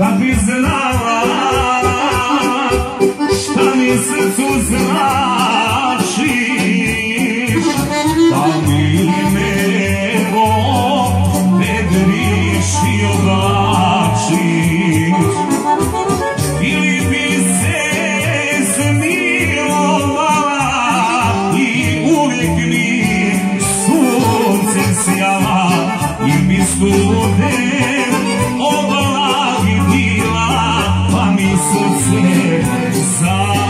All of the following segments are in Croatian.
da bi znala šta mi srcu značiš da mi nebo vedriš i oblačiš ili bi se smilovala i uvijek mi suncem sjala i mi suncem side.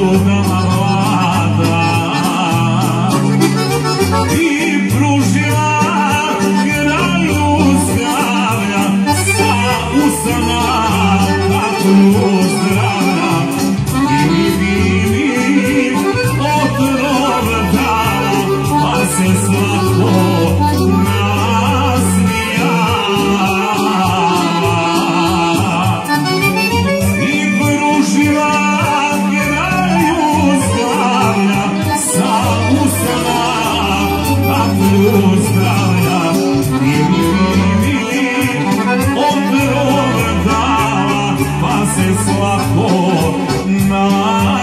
Luna su amor.